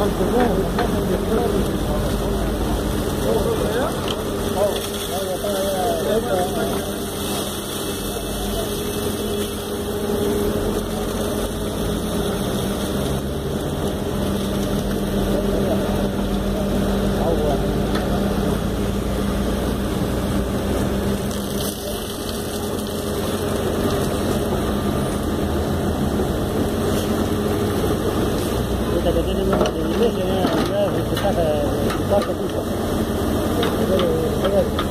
Gracias. que tiene una de iglesia, una, de.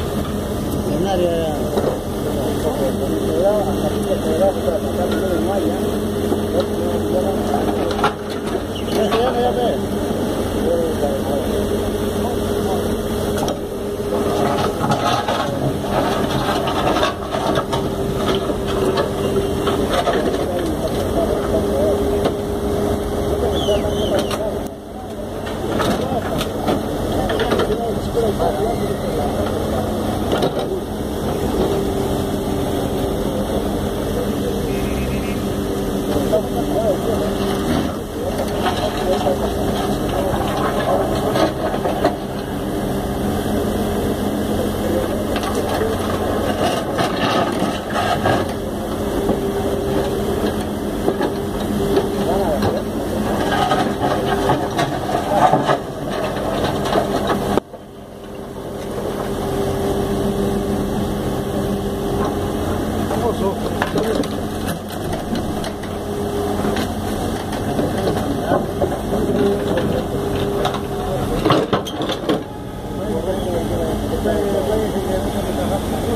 Thank you.